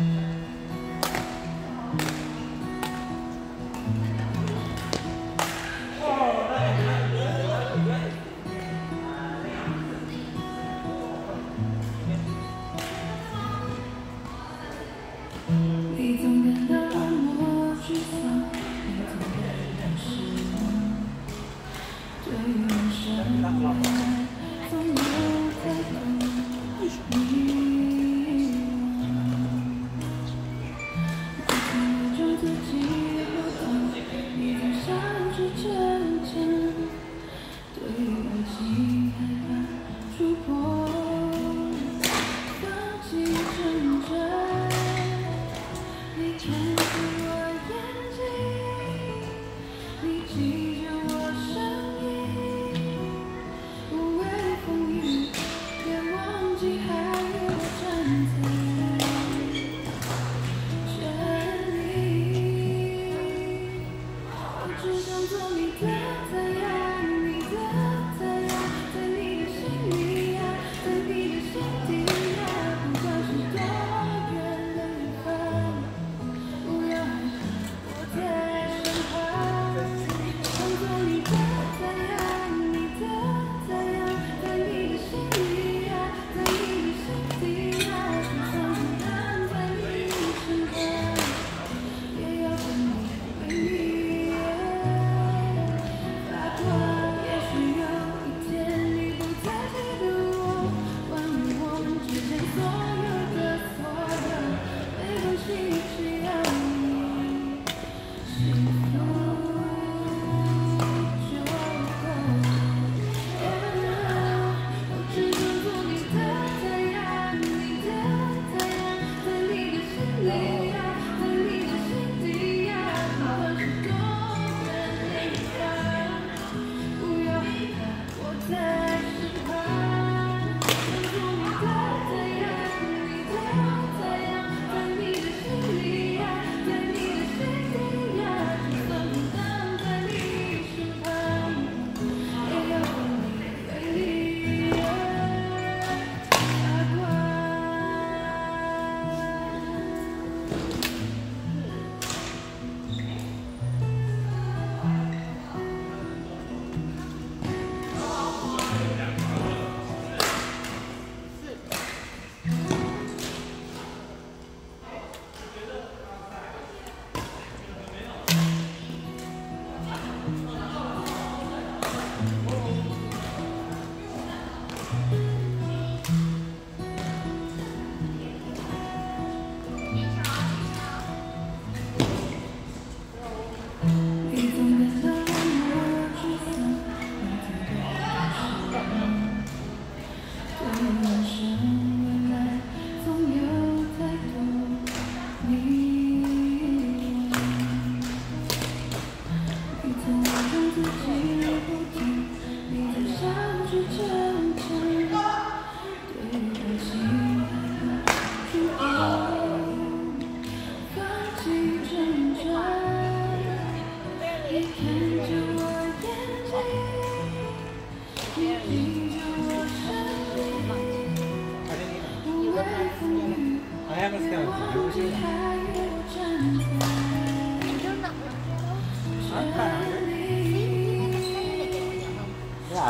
你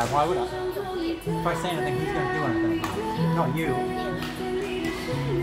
Yeah, why would I? If I say anything, he's going to do anything. Not you.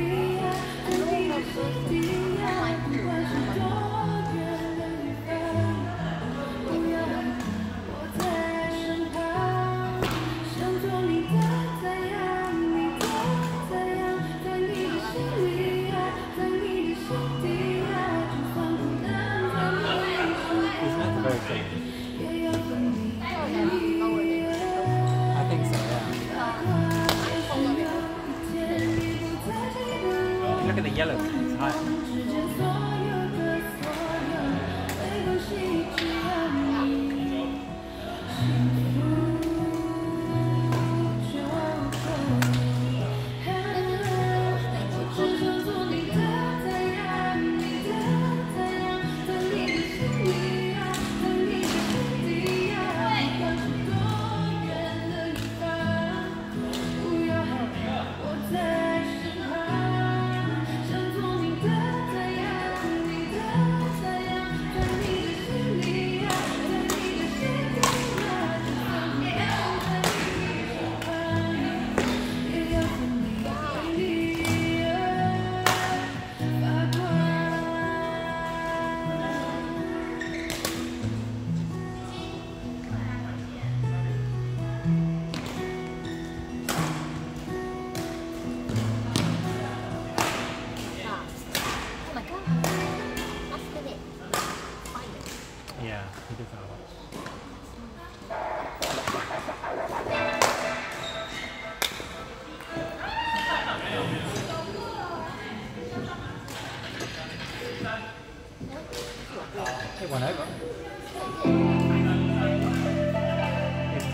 It went over.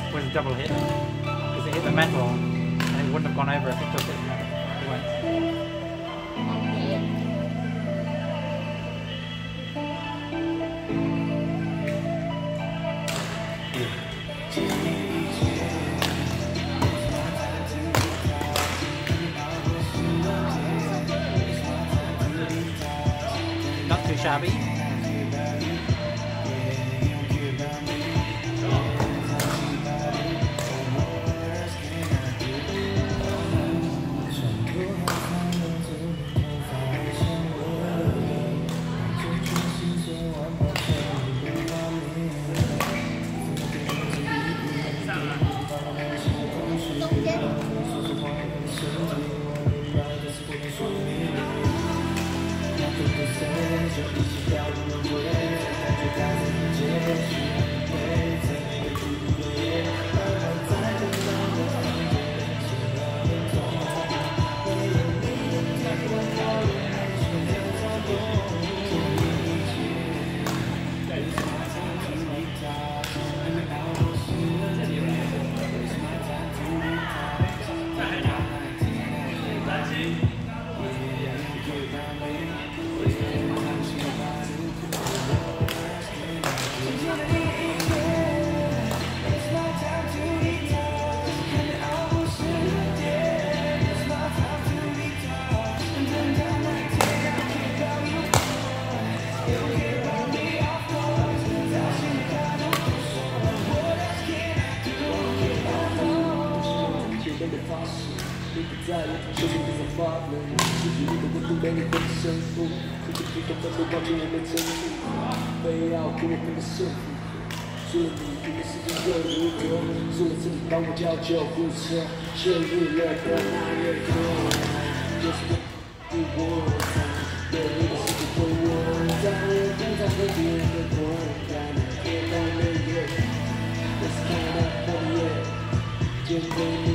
It was a double hit. Because it hit the metal and it wouldn't have gone over if it took it. It went. 给你分个胜负 cuz you think 非要给我 footstep 是我不的束缚试你施如何如果我自己反复叫救护车陷入了的那一刻。就是不不 when 你的世界我在我的地盘这你就在我的地盘这我是我的地盘 don't